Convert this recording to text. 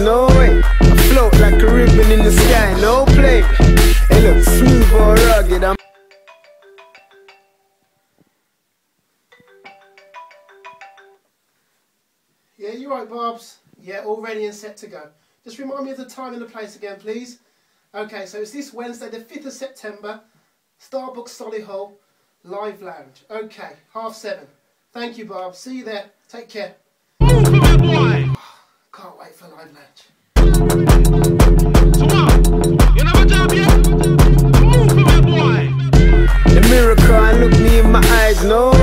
no way. I float like a ribbon in the sky, no play. It looks smooth or rugged. I'm Yeah, you're right, Barbs. Yeah, all ready and set to go. Just remind me of the time and the place again, please. Okay, so it's this Wednesday, the 5th of September, Starbucks Solihull, Live Lounge. Okay, half seven. Thank you, Barb. See you there. Take care. A live match. Come on. You never yet? Move for me, boy. The miracle, I look me in my eyes, no.